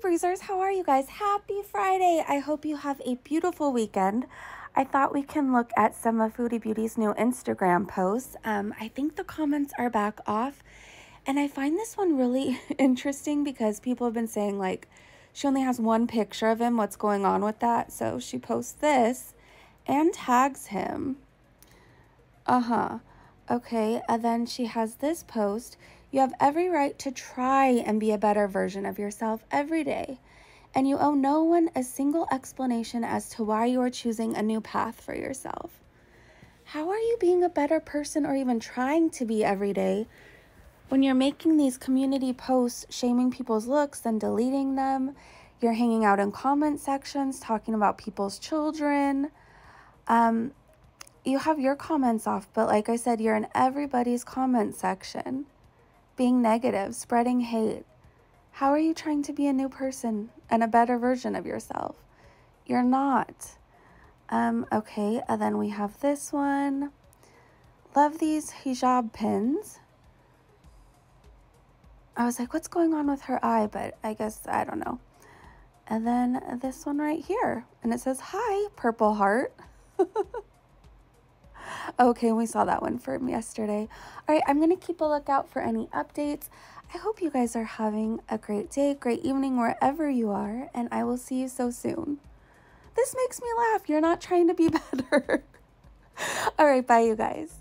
Breezers, how are you guys? Happy Friday. I hope you have a beautiful weekend. I thought we can look at some of Foodie Beauty's new Instagram posts. Um, I think the comments are back off. And I find this one really interesting because people have been saying, like, she only has one picture of him. What's going on with that? So she posts this and tags him. Uh huh. Okay. And then she has this post. You have every right to try and be a better version of yourself every day. And you owe no one a single explanation as to why you are choosing a new path for yourself. How are you being a better person or even trying to be every day when you're making these community posts shaming people's looks and deleting them? You're hanging out in comment sections talking about people's children. Um, you have your comments off, but like I said, you're in everybody's comment section being negative, spreading hate. How are you trying to be a new person and a better version of yourself? You're not. Um, okay, and then we have this one. Love these hijab pins. I was like, what's going on with her eye? But I guess, I don't know. And then this one right here. And it says, hi, purple heart. Okay, we saw that one from yesterday. All right, I'm going to keep a lookout for any updates. I hope you guys are having a great day, great evening, wherever you are, and I will see you so soon. This makes me laugh. You're not trying to be better. All right, bye, you guys.